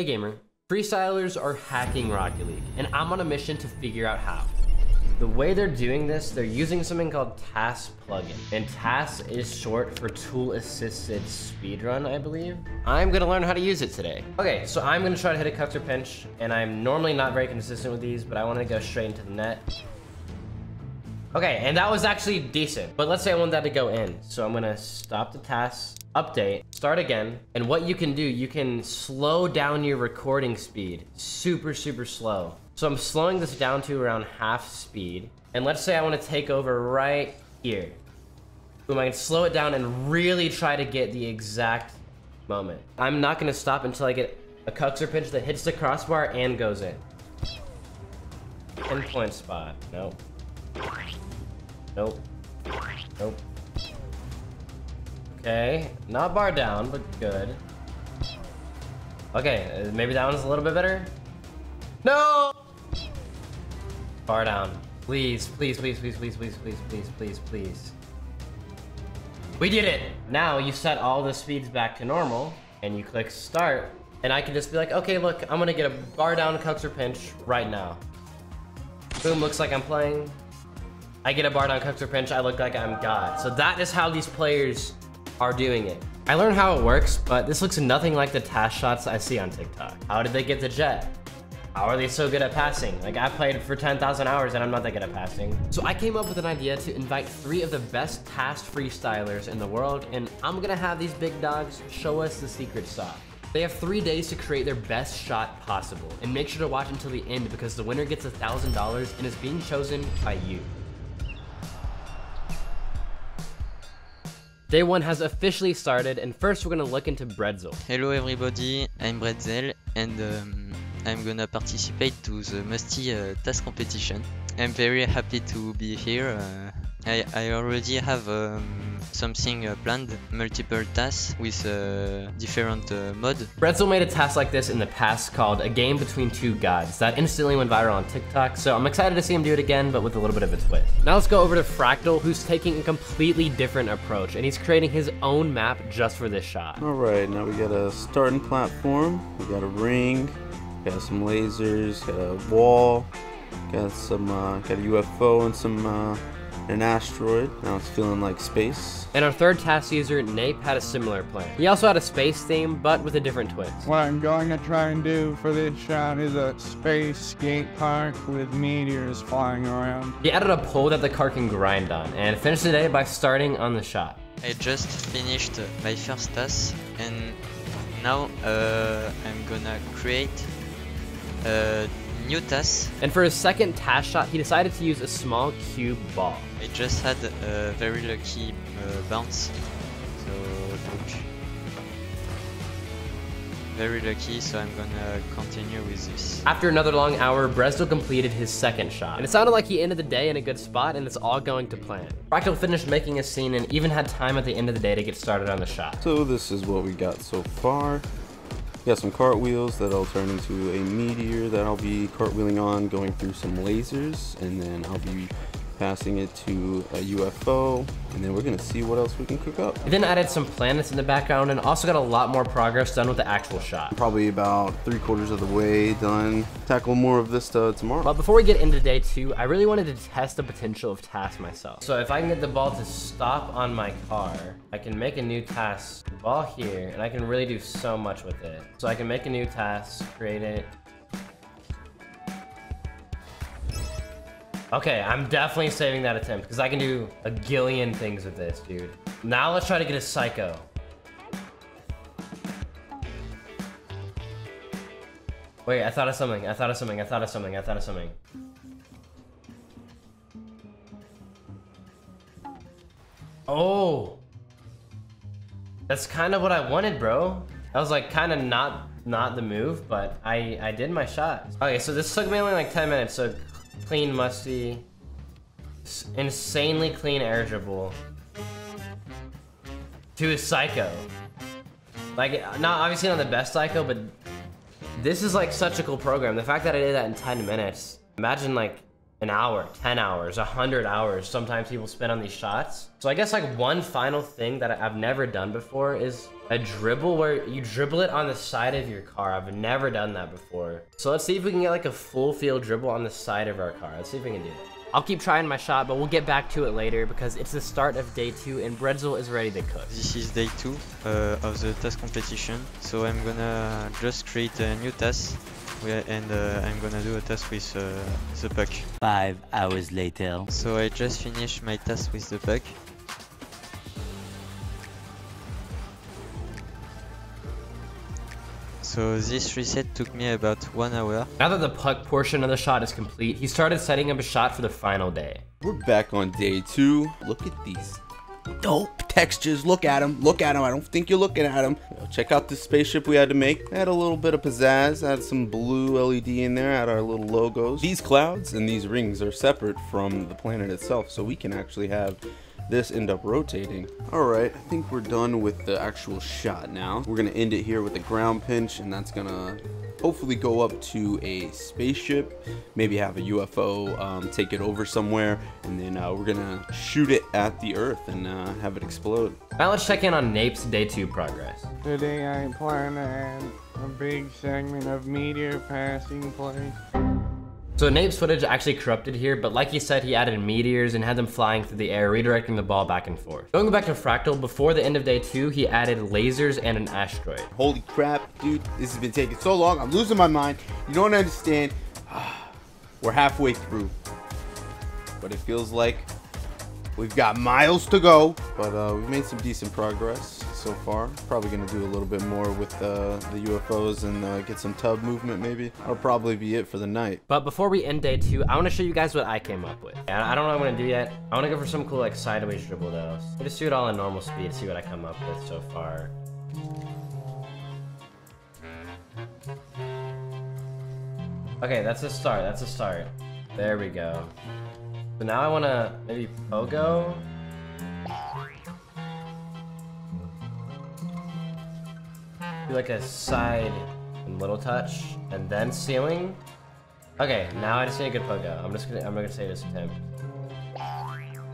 Hey gamer, freestylers are hacking Rocket League, and I'm on a mission to figure out how. The way they're doing this, they're using something called TAS plugin. And TAS is short for Tool Assisted Speedrun, I believe. I'm gonna learn how to use it today. Okay, so I'm gonna try to hit a Kuxir pinch, and I'm normally not very consistent with these, but I wanna go straight into the net. Okay, and that was actually decent. But let's say I want that to go in. So I'm gonna stop the task, update, start again. And what you can do, you can slow down your recording speed. Super, super slow. So I'm slowing this down to around half speed. And let's say I wanna take over right here. Boom, I can slow it down and really try to get the exact moment. I'm not gonna stop until I get a Kuxir pinch that hits the crossbar and goes in. Pinpoint spot, nope. Nope. Nope. Okay, not bar down, but good. Okay, uh, maybe that one's a little bit better. No! Bar down. Please, please, please, please, please, please, please, please, please, please. We did it! Now you set all the speeds back to normal, and you click start, and I can just be like, okay, look, I'm gonna get a bar down Kuxir pinch right now. Boom, looks like I'm playing. I get a bar down Kuxir pinch, I look like I'm God. So that is how these players are doing it. I learned how it works, but this looks nothing like the task shots I see on TikTok. How did they get the jet? How are they so good at passing? Like I played for 10,000 hours and I'm not that good at passing. So I came up with an idea to invite three of the best TAS freestylers in the world and I'm gonna have these big dogs show us the secret sauce. They have three days to create their best shot possible and make sure to watch until the end because the winner gets $1,000 and is being chosen by you. Day one has officially started, and first we're gonna look into Bretzel. Hello everybody, I'm Bretzel and um, I'm gonna participate to the Musty uh, task competition. I'm very happy to be here. Uh, I, I already have um, something uh, planned, multiple tasks with uh, different uh, mod. Bretzel made a task like this in the past called A Game Between Two Gods that instantly went viral on TikTok, so I'm excited to see him do it again, but with a little bit of a twist. Now let's go over to Fractal, who's taking a completely different approach, and he's creating his own map just for this shot. All right, now we got a starting platform, we got a ring, got some lasers, got a wall, got some, uh, got a UFO and some, uh, an asteroid. Now it's feeling like space. And our third task user, Nape, had a similar plan. He also had a space theme, but with a different twist. What I'm going to try and do for this shot is a space skate park with meteors flying around. He added a pole that the car can grind on, and finished the day by starting on the shot. I just finished my first task and now uh, I'm gonna create a new task. And for his second task shot, he decided to use a small cube ball. It just had a very lucky uh, bounce, so look. Very lucky, so I'm gonna continue with this. After another long hour, Bretzel completed his second shot. And it sounded like he ended the day in a good spot and it's all going to plan. Fractal finished making a scene and even had time at the end of the day to get started on the shot. So this is what we got so far. Got some cartwheels that I'll turn into a meteor that I'll be cartwheeling on, going through some lasers, and then I'll be passing it to a UFO, and then we're gonna see what else we can cook up. He then added some planets in the background and also got a lot more progress done with the actual shot. Probably about three quarters of the way done. Tackle more of this uh, tomorrow. But before we get into day two, I really wanted to test the potential of TAS myself. So if I can get the ball to stop on my car, I can make a new TAS ball here, and I can really do so much with it. So I can make a new TAS, create it, Okay, I'm definitely saving that attempt because I can do a gillion things with this, dude. Now let's try to get a psycho. Wait, I thought of something. I thought of something. I thought of something. I thought of something. Oh. That's kind of what I wanted, bro. That was like kind of not not the move, but I I did my shot. Okay, so this took me only like 10 minutes, so clean musty, insanely clean air dribble to a psycho. Like, not obviously not the best psycho, but this is like such a cool program. The fact that I did that in 10 minutes, imagine like an hour, 10 hours, 100 hours sometimes people spend on these shots. So I guess like one final thing that I've never done before is A dribble where you dribble it on the side of your car. I've never done that before. So let's see if we can get like a full field dribble on the side of our car. Let's see if we can do that. I'll keep trying my shot, but we'll get back to it later because it's the start of day two and Bretzel is ready to cook. This is day two uh, of the task competition. So I'm gonna just create a new task where- and uh, I'm gonna do a task with uh, the puck. Five hours later. So I just finished my task with the puck. So this reset took me about one hour. Now that the puck portion of the shot is complete, he started setting up a shot for the final day. We're back on day two. Look at these dope textures. Look at them. Look at them. I don't think you're looking at them. Check out this spaceship we had to make. Had a little bit of pizzazz. Had some blue LED in there. Had our little logos. These clouds and these rings are separate from the planet itself, so we can actually have this end up rotating. All right, I think we're done with the actual shot now. We're gonna end it here with a ground pinch, and that's gonna hopefully go up to a spaceship, maybe have a UFO um, take it over somewhere, and then uh, we're gonna shoot it at the Earth and uh, have it explode. Now let's check in on Nape's day two progress. Today I plan to add a big segment of meteor passing place. So Nape's footage actually corrupted here, but like he said, he added meteors and had them flying through the air, redirecting the ball back and forth. Going back to Fractal, before the end of day two, he added lasers and an asteroid. Holy crap, dude, this has been taking so long. I'm losing my mind. You don't understand. We're halfway through. But it feels like we've got miles to go. But uh, we've made some decent progress so far. Probably going to do a little bit more with uh, the UFOs and uh, get some tub movement maybe. That'll probably be it for the night. But before we end day two, I want to show you guys what I came up with. And I don't know what I'm going to do yet. I want to go for some cool like sideways dribble though. So just do it all in normal speed, see what I come up with so far. Okay, that's a start, that's a start. There we go. So now I want to maybe pogo. Do like a side and little touch, and then ceiling. Okay, now I just need a good pogo. I'm just gonna I'm gonna say this attempt.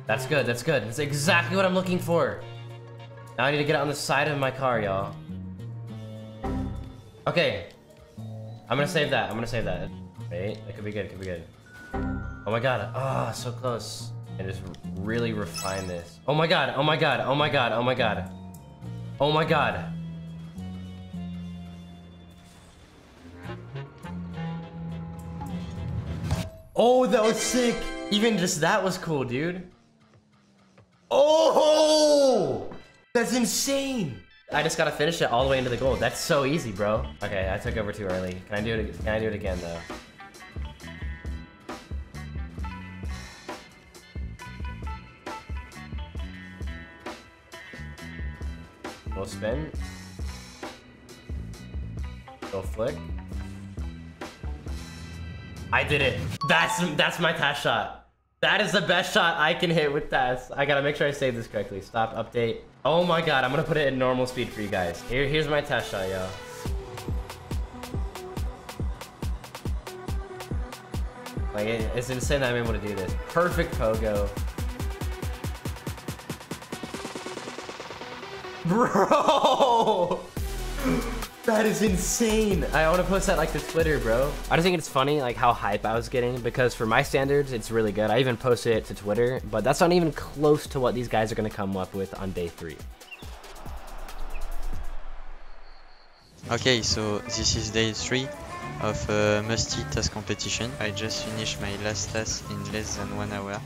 That's good, that's good. That's exactly what I'm looking for. Now I need to get it on the side of my car, y'all. Okay. I'm gonna save that. I'm gonna save that. Wait, that could be good, could be good. Oh my god. Ah, so close. And just really refine this. Oh my god, oh my god, oh my god, oh my god. Oh my god. Oh, that was sick. Even just that was cool, dude. Oh, that's insane. I just gotta finish it all the way into the goal. That's so easy, bro. Okay, I took over too early. Can I do it? Can I do it again though? Little spin. Little flick. I did it. That's that's my task shot. That is the best shot I can hit with task. I gotta make sure I save this correctly. Stop, update. Oh my god, I'm gonna put it in normal speed for you guys. Here, here's my test shot, yo. Like, it, it's insane that I'm able to do this. Perfect pogo. Bro! That is insane. I want to post that like to Twitter, bro. I just think it's funny like how hype I was getting because for my standards, it's really good. I even posted it to Twitter, but that's not even close to what these guys are going to come up with on day three. Okay, so this is day 3 of uh, Musty task competition. I just finished my last task in less than one hour,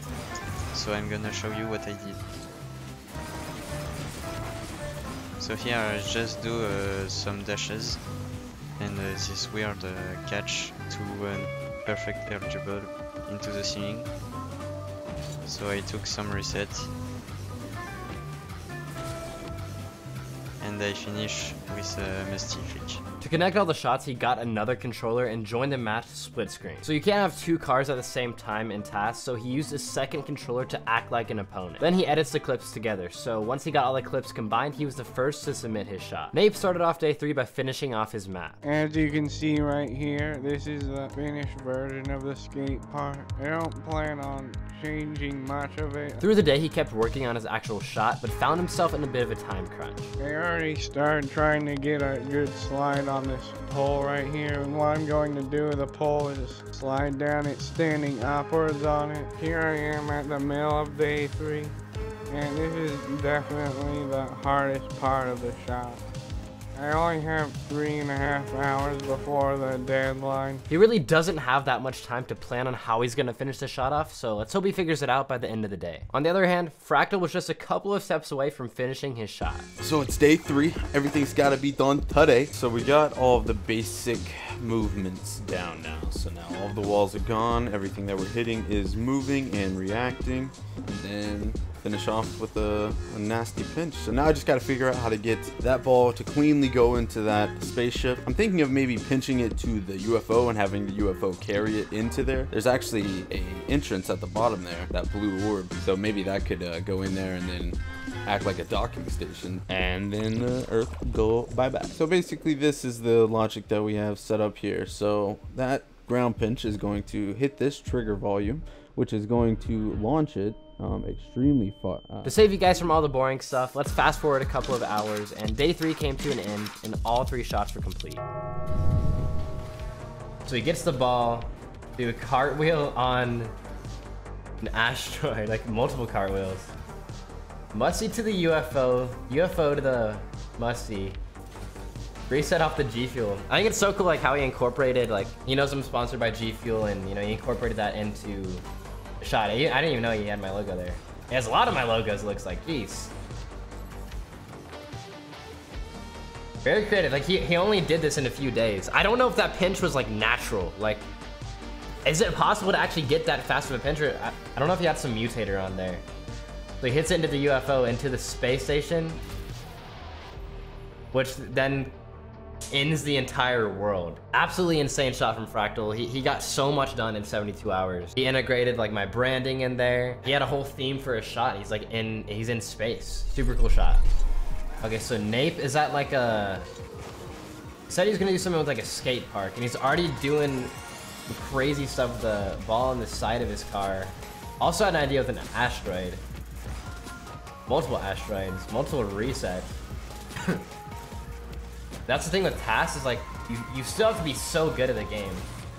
so I'm gonna show you what I did. So here I just do uh, some dashes and uh, this weird uh, catch to a perfect air dribble into the ceiling. So I took some reset and I finish with uh, Musty Flick. To connect all the shots, he got another controller and joined the match split screen. So you can't have two cars at the same time in tasks, so he used his second controller to act like an opponent. Then he edits the clips together, so once he got all the clips combined, he was the first to submit his shot. Nape started off day 3 by finishing off his map. As you can see right here, this is the finished version of the skate park. I don't plan on changing much of it. Through the day, he kept working on his actual shot, but found himself in a bit of a time crunch. I already started trying to get a good slide on this pole right here. And what I'm going to do with the pole is slide down it standing upwards on it. Here I am at the middle of day three. And this is definitely the hardest part of the shot. I only have three and a half hours before the deadline. He really doesn't have that much time to plan on how he's gonna finish the shot off, so let's hope he figures it out by the end of the day. On the other hand, Fractal was just a couple of steps away from finishing his shot. So it's day three. Everything's got to be done today. So we got all of the basic movements down now. So now all of the walls are gone. Everything that we're hitting is moving and reacting. And then finish off with a, a nasty pinch. So now I just got to figure out how to get that ball to cleanly go into that spaceship. I'm thinking of maybe pinching it to the UFO and having the UFO carry it into there. There's actually a entrance at the bottom there, that blue orb. So maybe that could uh, go in there and then act like a docking station and then uh, earth go bye-bye so basically this is the logic that we have set up here so that ground pinch is going to hit this trigger volume which is going to launch it um, extremely far uh, To save you guys from all the boring stuff, let's fast forward a couple of hours, and day three came to an end, and all three shots were complete. So he gets the ball, do a cartwheel on an asteroid, like multiple cartwheels. Musty to the UFO, UFO to the Musty. Reset off the G Fuel. I think it's so cool like how he incorporated like he knows I'm sponsored by G Fuel and you know he incorporated that into shot. I, didn't even know he had my logo there. He has a lot of my logos. Looks like. Jeez. Very creative. Like he he only did this in a few days. I don't know if that pinch was like natural. Like, is it possible to actually get that fast of a pinch? I, I don't know if he had some mutator on there. So he hits it into the UFO, into the space station, which then ends the entire world. Absolutely insane shot from Fractal. He, he got so much done in 72 hours. He integrated like my branding in there. He had a whole theme for his shot. He's like in, he's in space. Super cool shot. Okay, so Nape, is that like a... Said he was gonna do something with like a skate park, and he's already doing the crazy stuff with the ball on the side of his car. Also had an idea with an asteroid. Multiple asteroids, multiple resets. That's the thing with tasks is like you you still have to be so good at the game.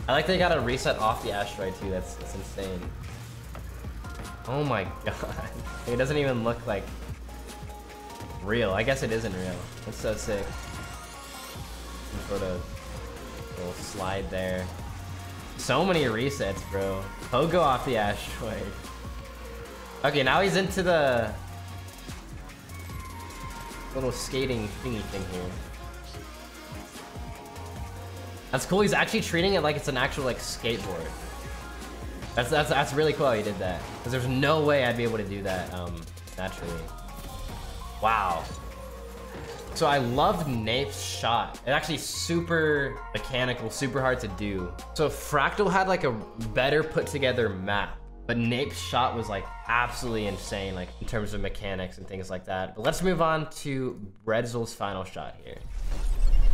I like they got a reset off the asteroid too. That's that's insane. Oh my god, it doesn't even look like real. I guess it isn't real. That's so sick. Some sort of little slide there. So many resets, bro. Pogo off the asteroid. Okay, now he's into the little skating thingy thing here. That's cool. He's actually treating it like it's an actual like skateboard. That's that's that's really cool how he did that. Because there's no way I'd be able to do that um, naturally. Wow. So I loved Nape's shot. It's actually super mechanical, super hard to do. So Fractal had like a better put together map. But Nape's shot was like absolutely insane, like in terms of mechanics and things like that. But let's move on to Bretzel's final shot here.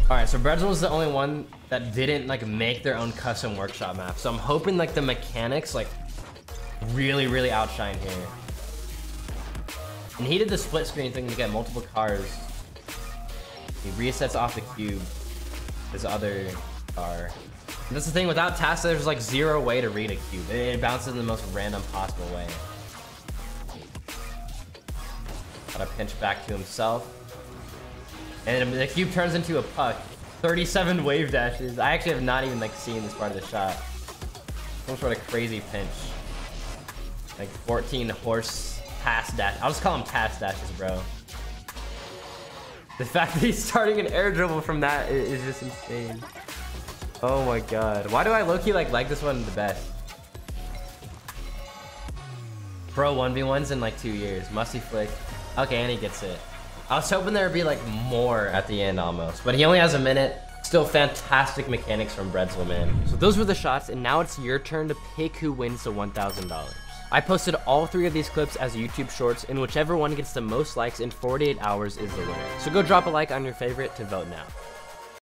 All right, so Bretzel was the only one that didn't like make their own custom workshop map. So I'm hoping like the mechanics like really, really outshine here. And he did the split screen thing to get multiple cars. He resets off the cube, his other car. And that's the thing, without tasks, there's like zero way to read a cube. It, it bounces in the most random possible way. Gotta pinch back to himself. And the cube turns into a puck. 37 wave dashes. I actually have not even like seen this part of the shot. Some sort of crazy pinch. Like 14 horse pass dash. I'll just call them pass dashes, bro. The fact that he's starting an air dribble from that is, just insane. Oh my god. Why do I low-key like like this one the best? Pro 1v1s in like two years. Musty flick. Okay, and he gets it. I was hoping there would be like more at the end almost, but he only has a minute. Still fantastic mechanics from Bretzel, man. So those were the shots, and now it's your turn to pick who wins the $1,000. I posted all three of these clips as YouTube shorts, and whichever one gets the most likes in 48 hours is the winner. So go drop a like on your favorite to vote now.